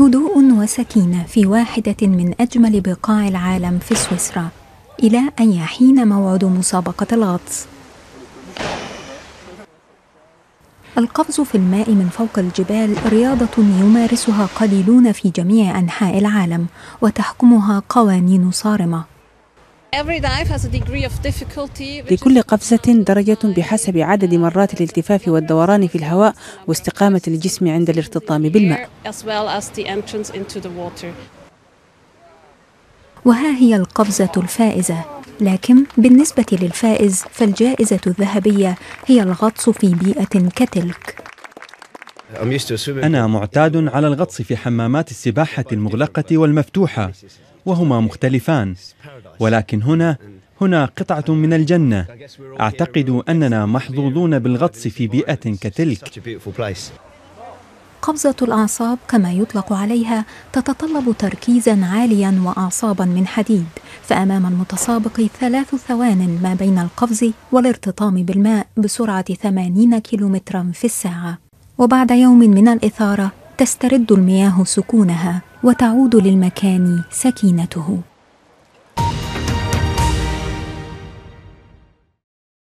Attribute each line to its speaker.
Speaker 1: هدوء وسكينة في واحدة من أجمل بقاع العالم في سويسرا. إلى أن يحين موعد مسابقة الغطس. القفز في الماء من فوق الجبال رياضة يمارسها قليلون في جميع أنحاء العالم وتحكمها قوانين صارمة.
Speaker 2: لكل قفزة درجة بحسب عدد مرات الالتفاف والدوران في الهواء واستقامة الجسم عند الارتطام بالماء.
Speaker 1: وها هي القفزة الفائزة. لكن بالنسبة للفائز فالجائزة الذهبية هي الغطس في بيئة كتلك.
Speaker 3: أنا معتاد على الغطس في حمامات السباحة المغلقة والمفتوحة وهما مختلفان. ولكن هنا هنا قطعة من الجنة. أعتقد أننا محظوظون بالغطس في بيئة كتلك.
Speaker 1: قفزة الأعصاب كما يطلق عليها تتطلب تركيزا عاليا وأعصابا من حديد. فأمام المتسابق ثلاث ثوان ما بين القفز والارتطام بالماء بسرعة 80 كيلومترا في الساعة. وبعد يوم من الإثارة تسترد المياه سكونها وتعود للمكان سكينته.